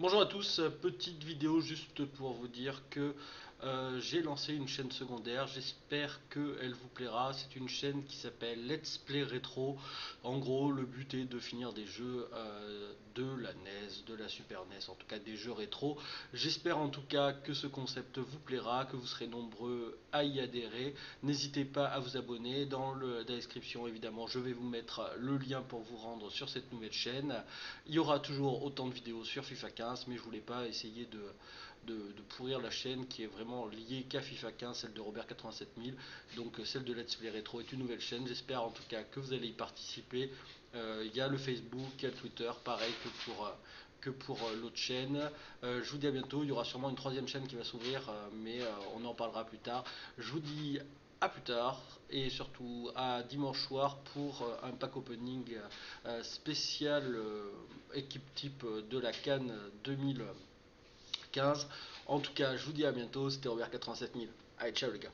Bonjour à tous, petite vidéo juste pour vous dire que euh, j'ai lancé une chaîne secondaire, j'espère qu'elle vous plaira. C'est une chaîne qui s'appelle Let's Play Retro. En gros, le but est de finir des jeux euh, de la de la Super NES, en tout cas des jeux rétro. J'espère en tout cas que ce concept vous plaira, que vous serez nombreux à y adhérer. N'hésitez pas à vous abonner. Dans la description, évidemment, je vais vous mettre le lien pour vous rendre sur cette nouvelle chaîne. Il y aura toujours autant de vidéos sur FIFA 15, mais je voulais pas essayer de pourrir la chaîne qui est vraiment liée qu'à FIFA 15, celle de Robert 87000. Donc euh, celle de Let's Play Retro est une nouvelle chaîne. J'espère en tout cas que vous allez y participer. Euh, il y a le Facebook, il y a le Twitter, pareil que pour, euh, que pour l'autre chaîne. je vous dis à bientôt. Il y aura sûrement une troisième chaîne qui va s'ouvrir, mais on en parlera plus tard. Je vous dis à plus tard et surtout à dimanche soir pour un pack opening spécial équipe type de la Cannes 2000. 15. En tout cas, je vous dis à bientôt. C'était Robert 87000. Allez, ciao les gars.